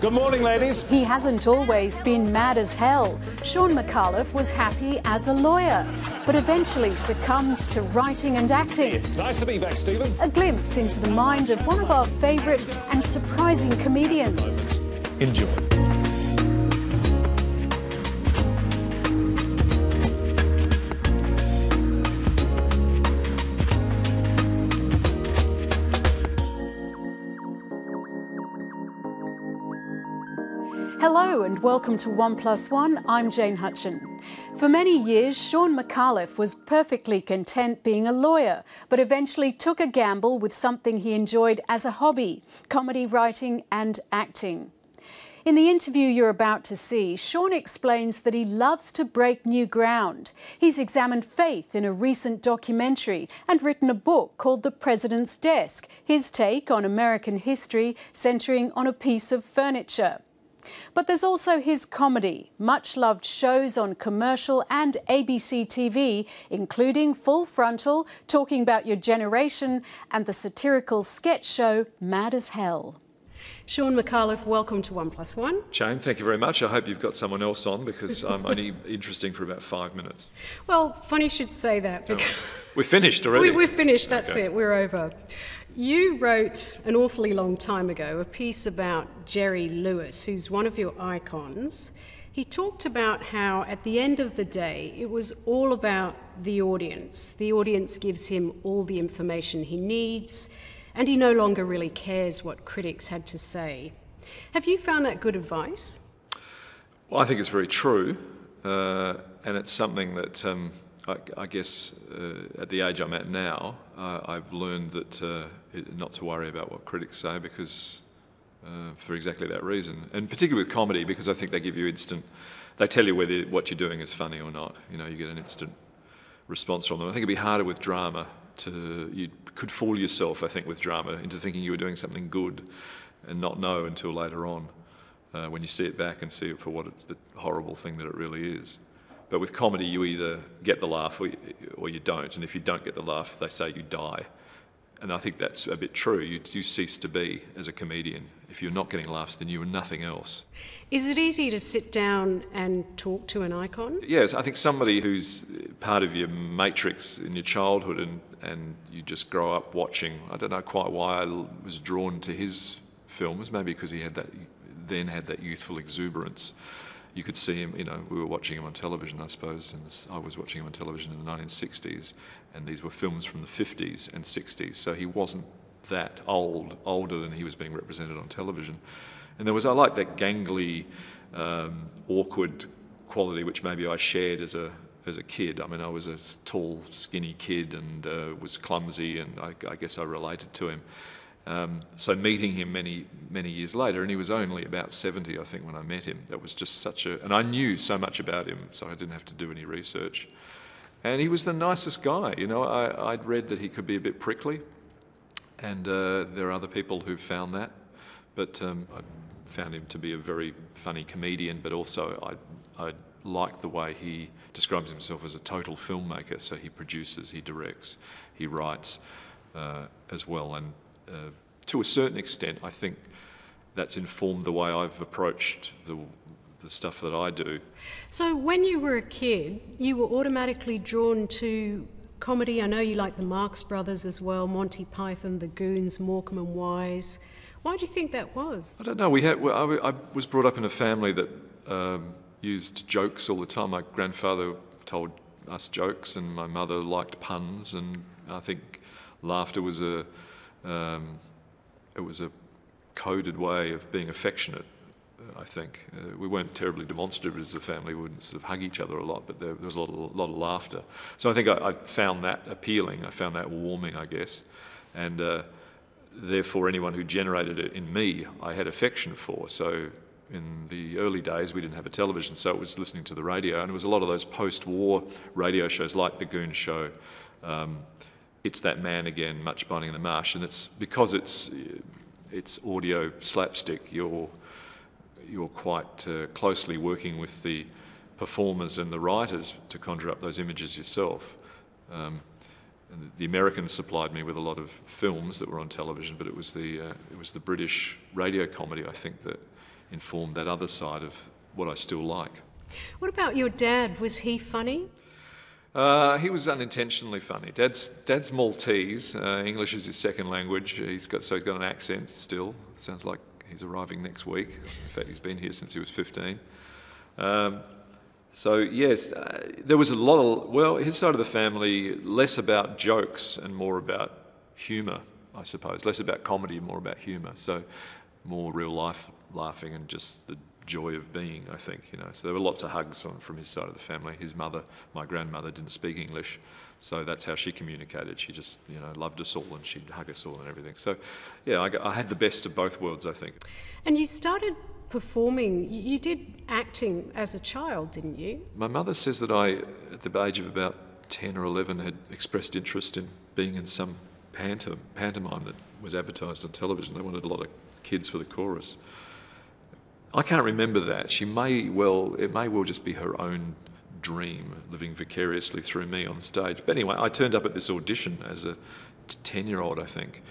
Good morning, ladies. He hasn't always been mad as hell. Shaun Micallef was happy as a lawyer, but eventually succumbed to writing and acting. Nice to be back, Stephen. A glimpse into the mind of one of our favourite and surprising comedians. Enjoy. And welcome to One Plus One. I'm Jane Hutcheon. For many years, Shaun Micallef was perfectly content being a lawyer, but eventually took a gamble with something he enjoyed as a hobby comedy writing and acting. In the interview you're about to see, Shaun explains that he loves to break new ground. He's examined faith in a recent documentary and written a book called The President's Desk, his take on American history centering on a piece of furniture. But there's also his comedy, much loved shows on commercial and ABC TV, including Full Frontal, talking about your generation, and the satirical sketch show Mad as Hell. Shaun Micallef, welcome to One Plus One. Jane, thank you very much. I hope you've got someone else on because I'm only interesting for about five minutes. Well, funny you should say that. Oh. Because We're finished already. we, we're finished, that's Okay. it, we're over. You wrote an awfully long time ago a piece about Jerry Lewis, who's one of your icons. He talked about how, at the end of the day, it was all about the audience. The audience gives him all the information he needs, and he no longer really cares what critics had to say. Have you found that good advice? Well, I think it's very true, uh, and it's something that um, I, I guess uh, at the age I'm at now, uh, I've learned that uh, it, not to worry about what critics say because uh, for exactly that reason, and particularly with comedy because I think they give you instant. They tell you whether what you're doing is funny or not. You know, you get an instant response from them. I think it'd be harder with drama. To you could fool yourself, I think, with drama into thinking you were doing something good, and not know until later on uh, when you see it back and see it for what it's the horrible thing that it really is. But with comedy, you either get the laugh or you, or you don't, and if you don't get the laugh, they say you die. And I think that's a bit true. You, you cease to be as a comedian. If you're not getting laughs, then you are nothing else. Is it easy to sit down and talk to an icon? Yes, I think somebody who's part of your matrix in your childhood and, and you just grow up watching. I don't know quite why I was drawn to his films, maybe because he had that, then had that youthful exuberance. You could see him, you know, we were watching him on television, I suppose, and I was watching him on television in the 1960s, and these were films from the 50s and 60s, so he wasn't that old, older than he was being represented on television. And there was, I like that gangly, um, awkward quality which maybe I shared as a as a kid. I mean, I was a tall, skinny kid and uh, was clumsy, and I, I guess I related to him. Um, so meeting him many many years later, and he was only about seventy, I think, when I met him. That was just such a, and I knew so much about him, so I didn't have to do any research. And he was the nicest guy. You know, I, I'd read that he could be a bit prickly, and uh, there are other people who've found that. But um, I found him to be a very funny comedian, but also I, I like the way he describes himself as a total filmmaker. So he produces, he directs, he writes uh, as well. And uh, to a certain extent, I think that's informed the way I've approached the, the stuff that I do. So, when you were a kid, you were automatically drawn to comedy. I know you like the Marx Brothers as well, Monty Python, The Goons, Morecambe and Wise. Why do you think that was? I don't know. We had. well, I, I was brought up in a family that um, used jokes all the time. My grandfather told us jokes, and my mother liked puns, and I think laughter was a um, it was a coded way of being affectionate. I think uh, we weren't terribly demonstrative as a family. We wouldn't sort of hug each other a lot, but there, there was a lot, of, lot of laughter. So I think I, I found that appealing. I found that warming, I guess, and. Uh, therefore anyone who generated it in me I had affection for. So in the early days we didn't have a television, so it was listening to the radio, and it was a lot of those post-war radio shows like the Goon Show. Um, it's that man again, much binding in the marsh, and it's because it's it's audio slapstick. You're you're quite uh, closely working with the performers and the writers to conjure up those images yourself. Um, and the Americans supplied me with a lot of films that were on television, but it was the uh, it was the British radio comedy I think that informed that other side of what I still like. What about your dad? Was he funny? Uh, he was unintentionally funny. Dad's, Dad's Maltese. Uh, English is his second language. He's got, so he's got an accent still. Sounds like he's arriving next week. In fact, he's been here since he was 15. Um, so, yes, uh, there was a lot of, well, his side of the family, less about jokes and more about humour, I suppose. Less about comedy and more about humour. So, more real life laughing and just the joy of being, I think, you know. So there were lots of hugs on, from his side of the family. His mother, my grandmother, didn't speak English, so that's how she communicated. She just, you know, loved us all and she'd hug us all and everything. So, yeah, I, I had the best of both worlds, I think. And you started performing, you did acting as a child, didn't you? My mother says that I, at the age of about 10 or 11, had expressed interest in being in some pantom, pantomime that was advertised on television. They wanted a lot of kids for the chorus. I can't remember that. She may well, it may well just be her own dream living vicariously through me on stage. But anyway, I turned up at this audition as a 10 year old, I think,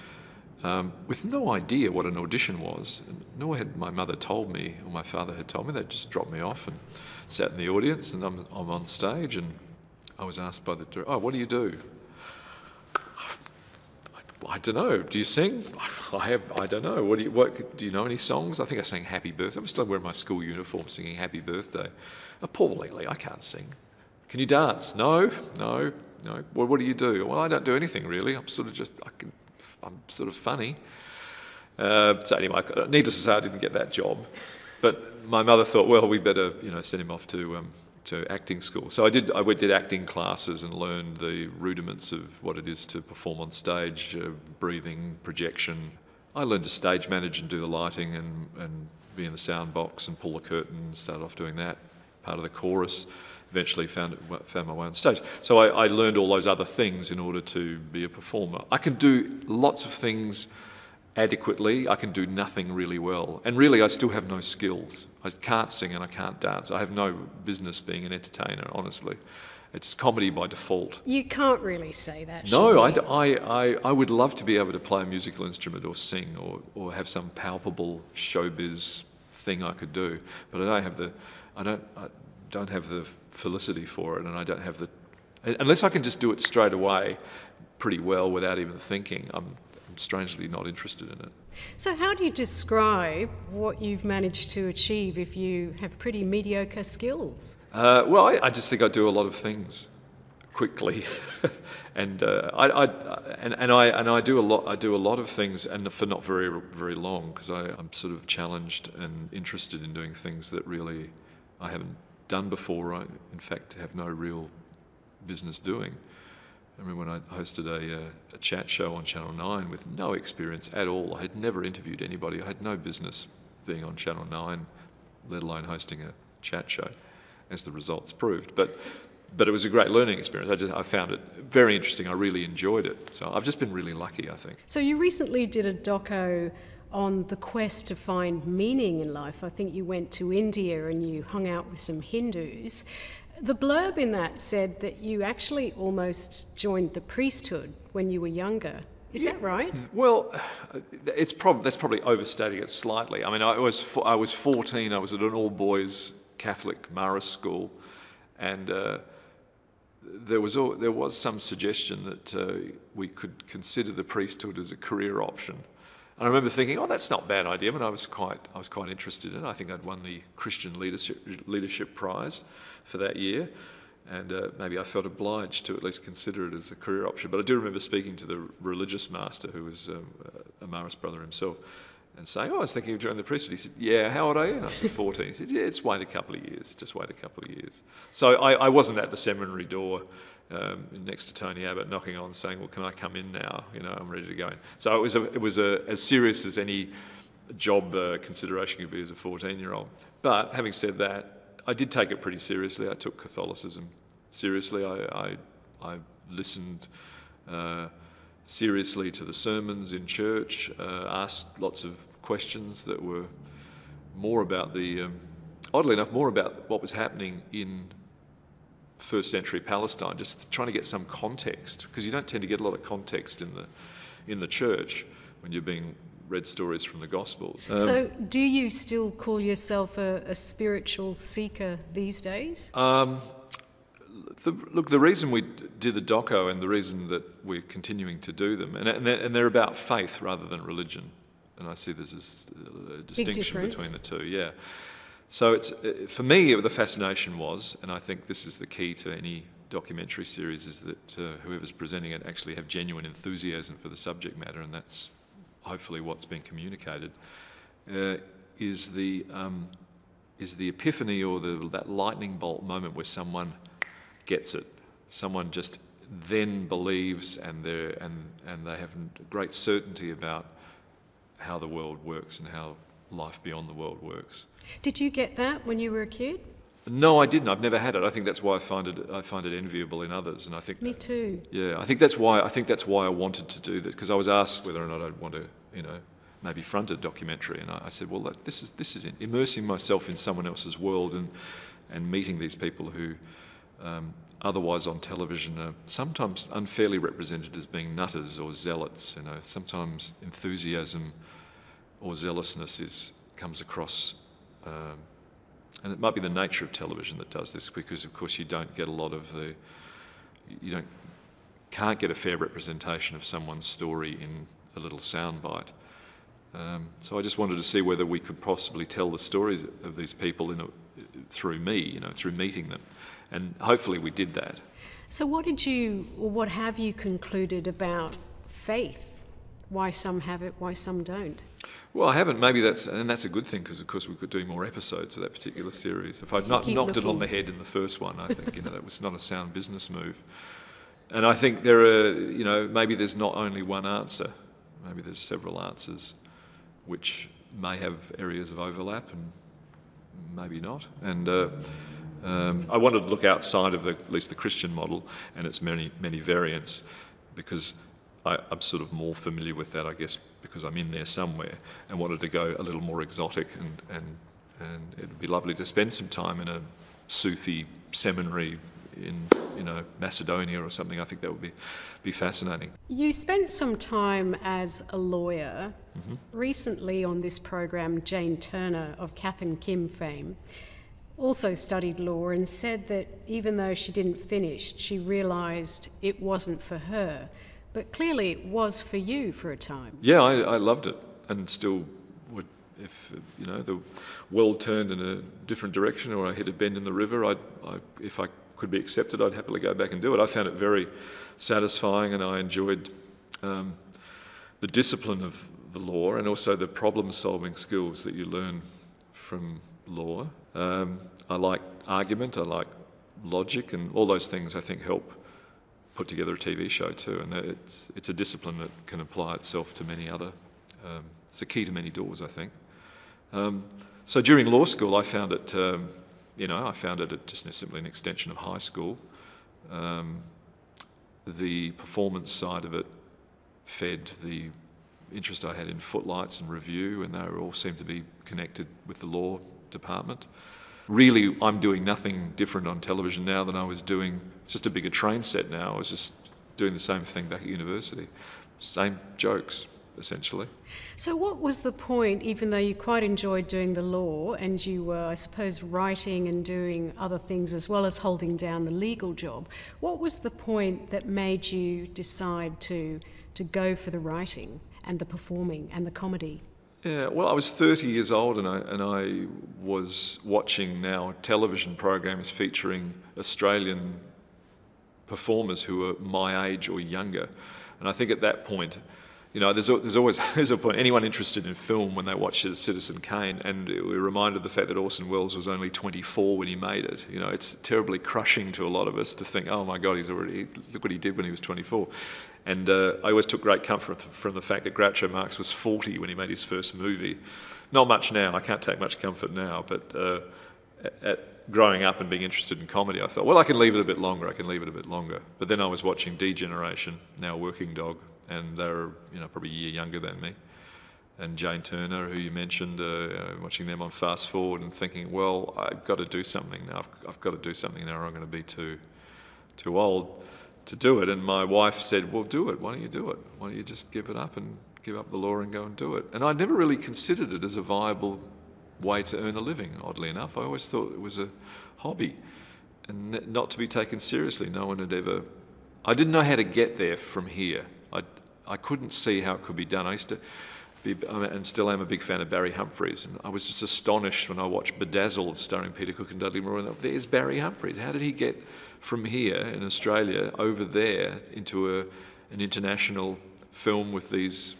um, with no idea what an audition was. Nor had my mother told me, or my father had told me. They just dropped me off and sat in the audience, and I'm, I'm on stage, and I was asked by the director, Oh, what do you do? I don't know. Do you sing? I have. I don't know. What do you? What do you know? Any songs? I think I sang "Happy Birthday." I'm still wearing my school uniform, singing "Happy Birthday." Appallingly, I can't sing. Can you dance? No, no, no. Well, what do you do? Well, I don't do anything really. I'm sort of just. I can. I'm sort of funny. Uh, so anyway, needless to say, I didn't get that job. But my mother thought, well, we better, you know, send him off to um, to acting school. So I did I did acting classes and learned the rudiments of what it is to perform on stage, uh, breathing, projection. I learned to stage manage and do the lighting and, and be in the sound box and pull the curtain. and Started off doing that, part of the chorus. Eventually found it, found my way on stage. So I, I learned all those other things in order to be a performer. I can do lots of things adequately. I can do nothing really well. And really, I still have no skills. I can't sing and I can't dance. I have no business being an entertainer, honestly. It's comedy by default. You can't really say that. No, I, I, I, I would love to be able to play a musical instrument or sing or, or have some palpable showbiz thing I could do. But I don't have the, I don't, I don't have the felicity for it, and I don't have the, unless I can just do it straight away, pretty well without even thinking. I'm strangely not interested in it. So, how do you describe what you've managed to achieve if you have pretty mediocre skills? Uh, well, I, I, just think I do a lot of things quickly, and uh, I, I, and, and I and I do a lot. I do a lot of things, and for not very very long, because I'm sort of challenged and interested in doing things that really I haven't done before. I, in fact, have no real business doing. I remember when I hosted a, uh, a, chat show on Channel 9 with no experience at all. I had never interviewed anybody. I had no business being on Channel 9, let alone hosting a chat show, as the results proved. But, but it was a great learning experience. I, just, I found it very interesting. I really enjoyed it. So I've just been really lucky, I think. So you recently did a doco on the quest to find meaning in life. I think you went to India and you hung out with some Hindus. The blurb in that said that you actually almost joined the priesthood when you were younger. Is yeah, that right? Well, it's prob- that's probably overstating it slightly. I mean, I was, I was 14, I was at an all boys Catholic Marist school, and uh, there, was, there was some suggestion that uh, we could consider the priesthood as a career option. And I remember thinking, oh, that's not a bad idea. Mean, I was quite, I was quite interested in it. I think I'd won the Christian Leadership, Leadership Prize for that year. And uh, maybe I felt obliged to at least consider it as a career option. But I do remember speaking to the religious master, who was um, a Marist brother himself, and saying, Oh, I was thinking of joining the priesthood. He said, Yeah, how old are you? And I said, 14. He said, Yeah, it's wait a couple of years. Just wait a couple of years. So I, I wasn't at the seminary door um, next to Tony Abbott knocking on saying, Well, can I come in now? You know, I'm ready to go in. So it was, a, it was a, as serious as any job uh, consideration could be as a 14 year old. But having said that, I did take it pretty seriously. I took Catholicism seriously. I, I, I listened uh, seriously to the sermons in church, uh, asked lots of questions that were more about the, um, oddly enough, more about what was happening in first century Palestine, just trying to get some context, because you don't tend to get a lot of context in the, in the church when you're being read stories from the Gospels. Um, so, do you still call yourself a, a spiritual seeker these days? Um, the, look, the reason we did the doco and the reason that we're continuing to do them, and, and, they're, and they're about faith rather than religion. And I see there's a, distinction between the two. Yeah. So it's uh, for me the fascination was, and I think this is the key to any documentary series, is that uh, whoever's presenting it actually have genuine enthusiasm for the subject matter, and that's hopefully what's been communicated. Uh, is the um, is the epiphany or the, that lightning bolt moment where someone gets it, someone just then believes and they and and they have great certainty about how the world works and how life beyond the world works. Did you get that when you were a kid? No, I didn't. I've never had it. I think that's why I find it. I find it enviable in others, and I think. Me too. Yeah, I think that's why. I think that's why I wanted to do that because I was asked whether or not I'd want to, you know, maybe front a documentary, and I, I said, well, this is this is immersing myself in someone else's world and and meeting these people who. Um, otherwise on television are sometimes unfairly represented as being nutters or zealots. You know, sometimes enthusiasm or zealousness is comes across, um, and it might be the nature of television that does this because, of course, you don't get a lot of the, you don't can't get a fair representation of someone's story in a little soundbite. Um, so I just wanted to see whether we could possibly tell the stories of these people a, through me, you know, through meeting them, and hopefully we did that. So what did you, or what have you concluded about faith? Why some have it, why some don't? Well, I haven't. Maybe that's and that's a good thing because, of course, we could do more episodes of that particular series. If I'd not knocked looking. it on the head in the first one, I think you know that was not a sound business move. And I think there are, you know, maybe there's not only one answer. Maybe there's several answers, which may have areas of overlap and maybe not. And uh, um, I wanted to look outside of the, at least the Christian model and its many many variants, because I, am sort of more familiar with that, I guess, because I'm in there somewhere and wanted to go a little more exotic. And, and, and it'd be lovely to spend some time in a Sufi seminary in you know Macedonia or something. I think that would be be fascinating. You spent some time as a lawyer. Mm-hmm. Recently on this program, Jane Turner of Kath and Kim fame also studied law and said that even though she didn't finish, she realised it wasn't for her. But clearly it was for you for a time. Yeah, I, I loved it and still would, if you know the world turned in a different direction or I hit a bend in the river, I'd, I, if I could be accepted, I'd happily go back and do it. I found it very satisfying and I enjoyed um, the discipline of the law and also the problem solving skills that you learn from law. Um, I like argument, I like logic, and all those things I think help put together a TV show too, and it's it's a discipline that can apply itself to many other. Um, it's a key to many doors, I think. Um, so during law school, I found it, um, you know, I found it just simply an extension of high school. Um, the performance side of it fed the interest I had in footlights and revue, and they all seemed to be connected with the law department really I'm doing nothing different on television now than I was doing. It's just a bigger train set now. I was just doing the same thing back at university. Same jokes, essentially. So, what was the point, even though you quite enjoyed doing the law and you were, I suppose, writing and doing other things as well as holding down the legal job? What was the point that made you decide to, to go for the writing and the performing and the comedy? Yeah, well, I was 30 years old and I, and I was watching now television programs featuring Australian performers who were my age or younger. And I think at that point, you know, there's, there's always there's a point. Anyone interested in film when they watch Citizen Kane, and we're reminded of the fact that Orson Welles was only 24 when he made it. You know, it's terribly crushing to a lot of us to think, oh my God, he's already look what he did when he was 24. And uh, I always took great comfort from the fact that Groucho Marx was 40 when he made his first movie. Not much now. I can't take much comfort now, but uh, at growing up and being interested in comedy, I thought, well, I can leave it a bit longer. I can leave it a bit longer. But then I was watching D-Generation, now Working Dog, and they're you know probably a year younger than me. And Jane Turner, who you mentioned, uh, watching them on Fast Forward and thinking, well, I've got to do something now. I've, I've got to do something now, or I'm going to be too too old to do it. And my wife said, Well, do it. Why don't you do it? Why don't you just give it up and give up the law and go and do it. And I never really considered it as a viable way to earn a living, oddly enough. I always thought it was a hobby and not to be taken seriously. No one had ever. I didn't know how to get there from here. I, couldn't see how it could be done. I used to be, and still am a big fan of Barry Humphries. And I was just astonished when I watched Bedazzled, starring Peter Cook and Dudley Moore. And there's Barry Humphries. How did he get from here in Australia over there into a, an international film with these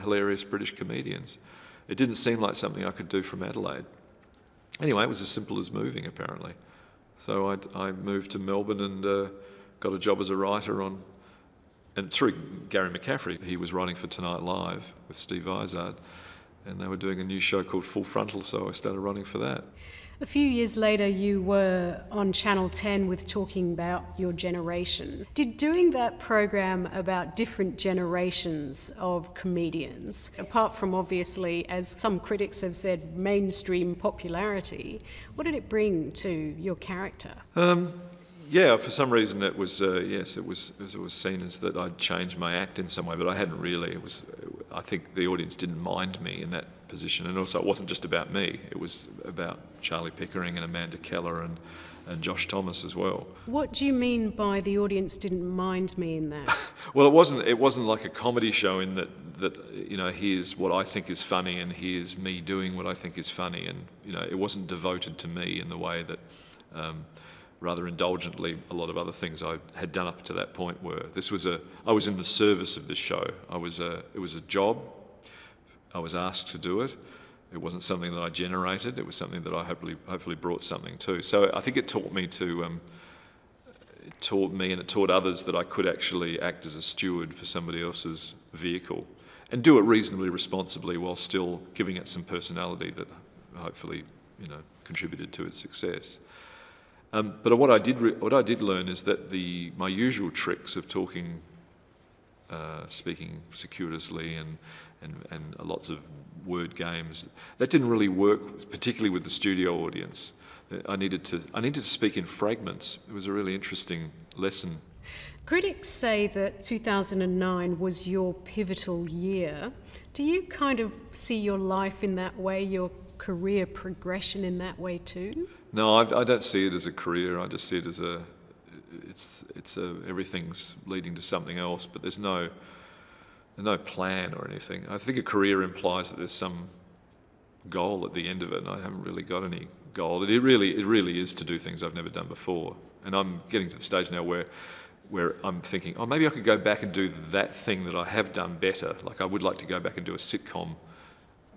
hilarious British comedians? It didn't seem like something I could do from Adelaide. Anyway, it was as simple as moving, apparently. So I, I moved to Melbourne and uh, got a job as a writer on, and through Gary McCaffrie, he was writing for Tonight Live with Steve Vizard, and they were doing a new show called Full Frontal, so I started running for that. A few years later, you were on Channel 10 with talking about your generation. Did doing that program about different generations of comedians, apart from obviously, as some critics have said, mainstream popularity, what did it bring to your character? Um, yeah, for some reason it was uh, yes, it was it was seen as that I'd changed my act in some way, but I hadn't really. It was I think the audience didn't mind me in that position. And also, it wasn't just about me, it was about Charlie Pickering and Amanda Keller and, and Josh Thomas as well. What do you mean by the audience didn't mind me in that? well, it wasn't, it wasn't like a comedy show in that, that, you know, here's what I think is funny and here's me doing what I think is funny. And, you know, it wasn't devoted to me in the way that. Um, rather indulgently a lot of other things I had done up to that point were. This was a I was in the service of this show. I was a it was a job I was asked to do it. It wasn't something that I generated. It was something that I hopefully hopefully brought something to. So I think it taught me to. Um, it taught me and it taught others that I could actually act as a steward for somebody else's vehicle and do it reasonably responsibly while still giving it some personality that hopefully you know contributed to its success. Um, but what I did what I did learn is that the my usual tricks of talking, uh, speaking circuitously and and, and lots of word games. That didn't really work, particularly with the studio audience. I needed to, I needed to speak in fragments. It was a really interesting lesson. Critics say that 2009 was your pivotal year. Do you kind of see your life in that way, your career progression in that way too? No, I, I don't see it as a career. I just see it as a, it's, it's a, everything's leading to something else, but there's no, no plan or anything. I think a career implies that there's some goal at the end of it, and I haven't really got any goal. It really, it really is to do things I've never done before. And I'm getting to the stage now where, where I'm thinking, oh, maybe I could go back and do that thing that I have done better. Like I would like to go back and do a sitcom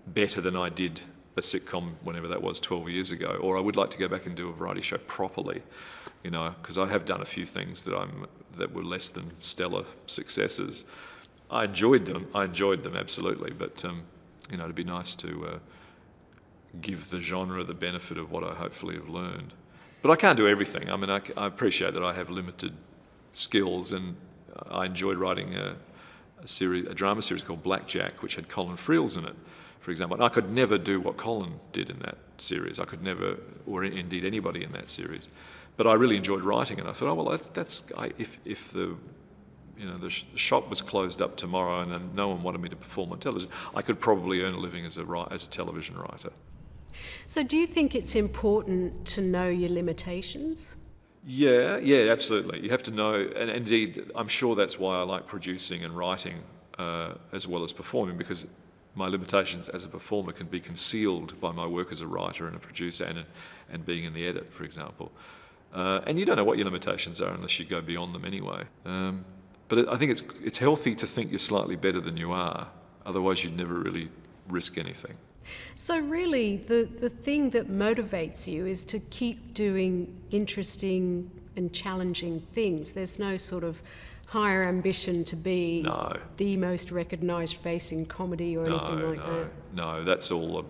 better than I did a sitcom whenever that was 12 years ago, or I would like to go back and do a variety show properly, you know, because I have done a few things that I'm that were less than stellar successes. I enjoyed them. I enjoyed them absolutely, but um, you know, it'd be nice to uh, give the genre the benefit of what I hopefully have learned. But I can't do everything. I mean, I, I appreciate that I have limited skills, and I enjoyed writing a, a, series, a drama series called Blackjack, which had Colin Friels in it, for example. And I could never do what Colin did in that series. I could never, or indeed anybody in that series. But I really enjoyed writing, and I thought, oh well, that's, that's I, if if the you know, the, sh- the, shop was closed up tomorrow and, no one wanted me to perform on television, I could probably earn a living as a, as a television writer. So, do you think it's important to know your limitations? Yeah, yeah, absolutely. You have to know, and indeed, I'm sure that's why I like producing and writing uh, as well as performing, because my limitations as a performer can be concealed by my work as a writer and a producer and, and being in the edit, for example. Uh, and you don't know what your limitations are unless you go beyond them anyway. Um, but I think it's, it's healthy to think you're slightly better than you are, otherwise, you'd never really risk anything. So, really, the, the thing that motivates you is to keep doing interesting and challenging things. There's no sort of higher ambition to be no. the most recognised face in comedy or anything like no, that. No, that's all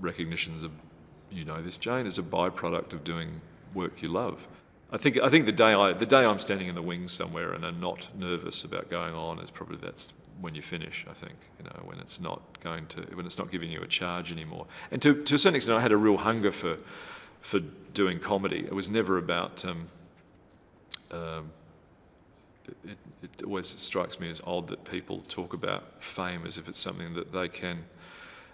recognitions of, you know, this Jane is a byproduct of doing work you love. I think I think the day I the day I'm standing in the wings somewhere and I'm not nervous about going on is probably that's when you finish. I think you know when it's not going to when it's not giving you a charge anymore. And to to a certain extent, I had a real hunger for for doing comedy. It was never about um, um, it, it always strikes me as odd that people talk about fame as if it's something that they can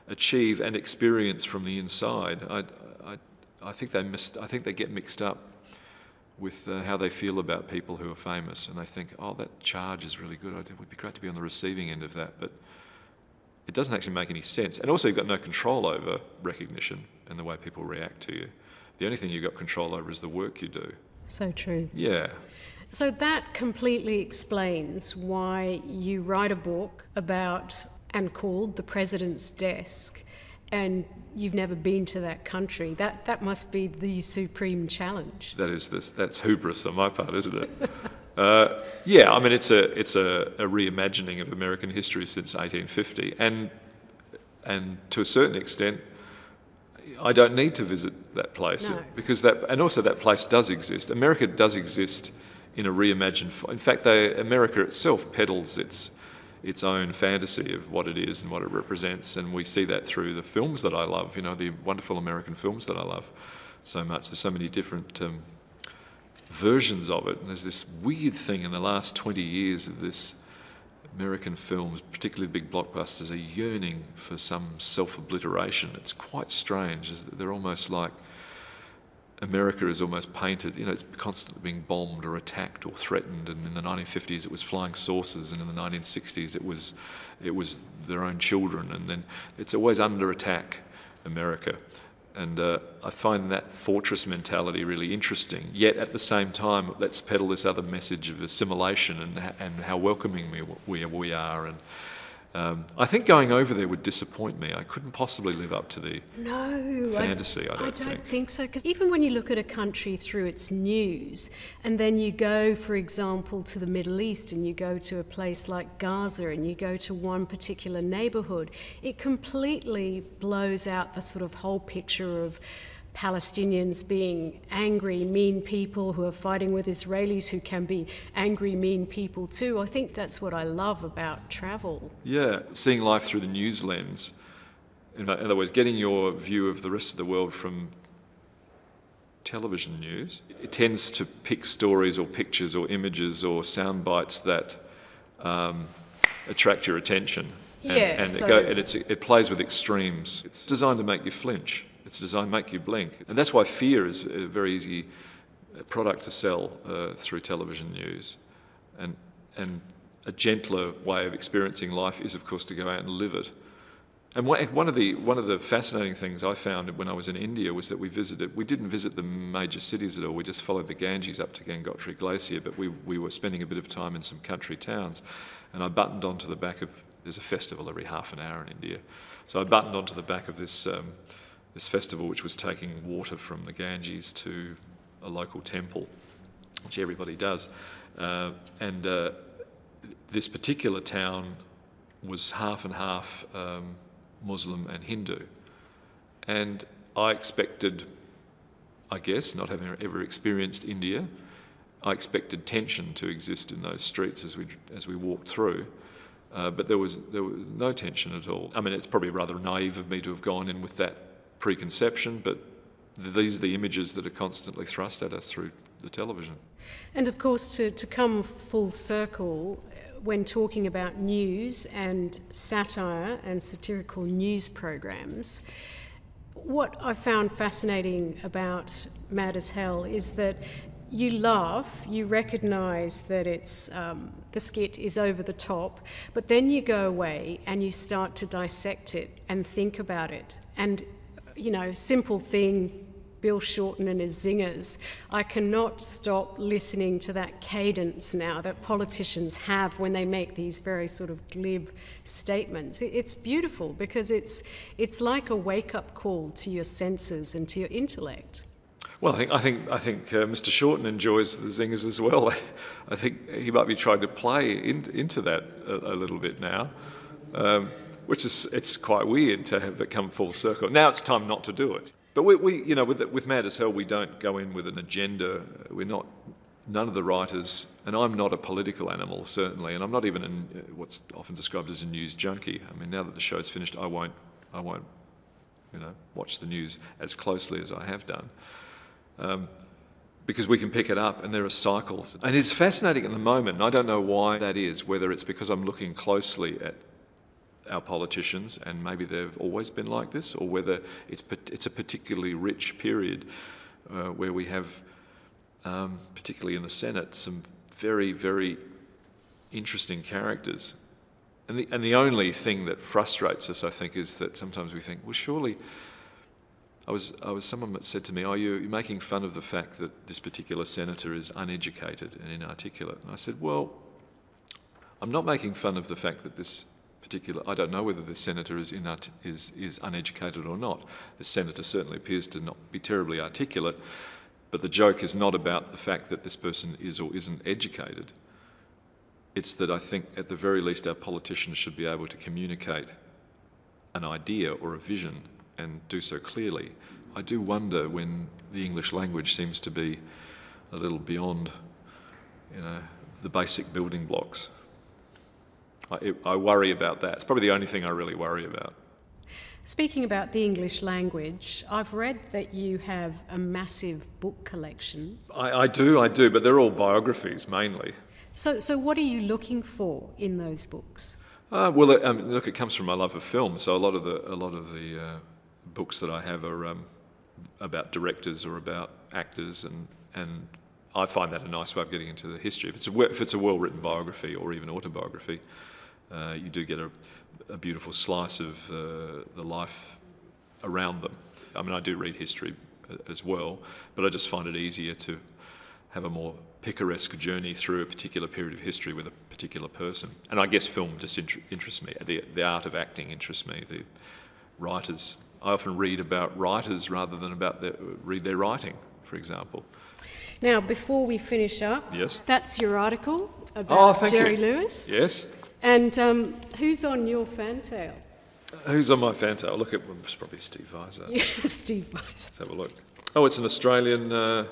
achieve and experience from the inside. I, I, I think they missed, I think they get mixed up with uh, how they feel about people who are famous, and they think, oh, that charge is really good. It would be great to be on the receiving end of that, but it doesn't actually make any sense. And also, you've got no control over recognition and the way people react to you. The only thing you've got control over is the work you do. So true. Yeah. So that completely explains why you write a book about and called The President's Desk and you've never been to that country. That that must be the supreme challenge. That is this. That's hubris on my part, isn't it? uh, yeah, I mean it's a it's a, a, reimagining of American history since 1850, and and to a certain extent, I don't need to visit that place no. because that and also that place does exist. America does exist in a reimagined. In fact, they, America itself peddles its its own fantasy of what it is and what it represents, and we see that through the films that I love. You know, the wonderful American films that I love so much. There's so many different um, versions of it, and there's this weird thing in the last 20 years of this. American films, particularly the big blockbusters, are yearning for some self obliteration. It's quite strange. is that They're almost like America is almost painted, you know, it's constantly being bombed or attacked or threatened. And in the 1950s, it was flying saucers, and in the 1960s, it was, it was their own children. And then it's always under attack, America. And uh, I find that fortress mentality really interesting. Yet at the same time, let's peddle this other message of assimilation and, and how welcoming we, we, we are. And, um, I think going over there would disappoint me. I couldn't possibly live up to the no, fantasy. I, I don't, I don't think. think so. Because even when you look at a country through its news, and then you go, for example, to the Middle East, and you go to a place like Gaza, and you go to one particular neighbourhood, it completely blows out the sort of whole picture of Palestinians being angry, mean people who are fighting with Israelis who can be angry, mean people too. I think that's what I love about travel. Yeah, seeing life through the news lens. In other words, getting your view of the rest of the world from television news. It tends to pick stories or pictures or images or sound bites that um, attract your attention. And, yeah, and, so it, go, it plays with extremes. It's designed to make you flinch. It's designed to make you blink. And that's why fear is a very easy product to sell uh, through television news. And, and a gentler way of experiencing life is, of course, to go out and live it. And one of, the, one of the fascinating things I found when I was in India was that we visited, we didn't visit the major cities at all, we just followed the Ganges up to Gangotri Glacier, but we, we were spending a bit of time in some country towns. And I buttoned onto the back of, there's a festival every half an hour in India. So I buttoned onto the back of this um, this festival, which was taking water from the Ganges to a local temple, which everybody does. Uh, and uh, this particular town was half and half um, Muslim and Hindu. And I expected, I guess, not having ever experienced India, I expected tension to exist in those streets as we, as we walked through. Uh, but there was, there was no tension at all. I mean, it's probably rather naive of me to have gone in with that preconception, but these are the images that are constantly thrust at us through the television. And of course, to, to come full circle, when talking about news and satire and satirical news programs, what I found fascinating about Mad as Hell is that you laugh, you recognise that it's um, the skit is over the top, but then you go away and you start to dissect it and think about it. And you know, simple thing, Bill Shorten and his zingers. I cannot stop listening to that cadence now that politicians have when they make these very sort of glib statements. It's beautiful because it's, it's like a wake up call to your senses and to your intellect. Well, I think I think I think uh, Mr. Shorten enjoys the zingers as well. I think he might be trying to play in, into that a, a, little bit now. Um, which is it's quite weird to have it come full circle. Now it's time not to do it. But we, we you know, with, with Mad as Hell, we don't go in with an agenda. We're not, none of the writers, and I'm not a political animal, certainly, and I'm not even in what's often described as a news junkie. I mean, now that the show's finished, I won't, I won't, you know, watch the news as closely as I have done. Um, because we can pick it up and there are cycles. And it's fascinating at the moment, and I don't know why that is, whether it's because I'm looking closely at our politicians and maybe they've always been like this, or whether it's, it's a particularly rich period uh, where we have, um, particularly in the Senate, some very, very interesting characters. And the, and the only thing that frustrates us, I think, is that sometimes we think, well, surely. I was, I was someone that said to me, Are you you're making fun of the fact that this particular senator is uneducated and inarticulate? And I said, Well, I'm not making fun of the fact that this particular, I don't know whether the senator is, is, is uneducated or not. The senator certainly appears to not be terribly articulate, but the joke is not about the fact that this person is or isn't educated. It's that I think at the very least our politicians should be able to communicate an idea or a vision and do so clearly. I do wonder when the English language seems to be a little beyond, you know, the basic building blocks. I, I worry about that. It's probably the only thing I really worry about. Speaking about the English language, I've read that you have a massive book collection. I, I do, I do, but they're all biographies mainly. So, so what are you looking for in those books? Uh, well, it, um, look, it comes from my love of film. So a lot of the a lot of the uh, books that I have are um, about directors or about actors, and and I find that a nice way of getting into the history. If it's a if it's a well written biography or even autobiography, uh, you do get a, a beautiful slice of uh, the life around them. I mean, I do read history uh, as well, but I just find it easier to have a more picaresque journey through a particular period of history with a particular person. And I guess film just inter- interests me. The, the art of acting interests me. The writers. I often read about writers rather than about their, read their writing, for example. Now, before we finish up, yes, that's your article about oh, Jerry you. Lewis. Yes. And um, who's on your Fantale? Who's on my Fantale? Look at it's probably Steve Weiser. Yeah, Steve Weiser. Let's have a look. Oh, it's an Australian. Uh,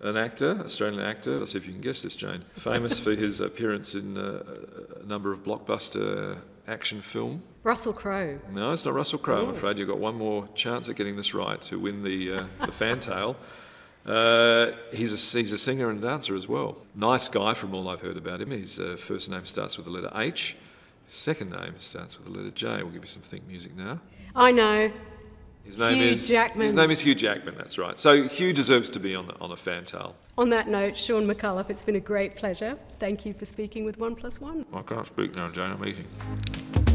an actor, Australian actor. Let's see if you can guess this, Jane. Famous for his appearance in uh, a number of blockbuster action film. Russell Crowe. No, it's not Russell Crowe. I'm afraid you've got one more chance at getting this right to win the uh, the Fantale. Uh, he's, a, he's a singer and dancer as well. Nice guy from all I've heard about him. His uh, first name starts with the letter H. Second name starts with the letter J. We'll give you some think music now. I know. His name Hugh is Jackman. His name is Hugh Jackman. That's right. So Hugh deserves to be on the, on a Fantale. On that note, Shaun Micallef, it's been a great pleasure. Thank you for speaking with One Plus One. I can't speak now, Jane. I'm eating.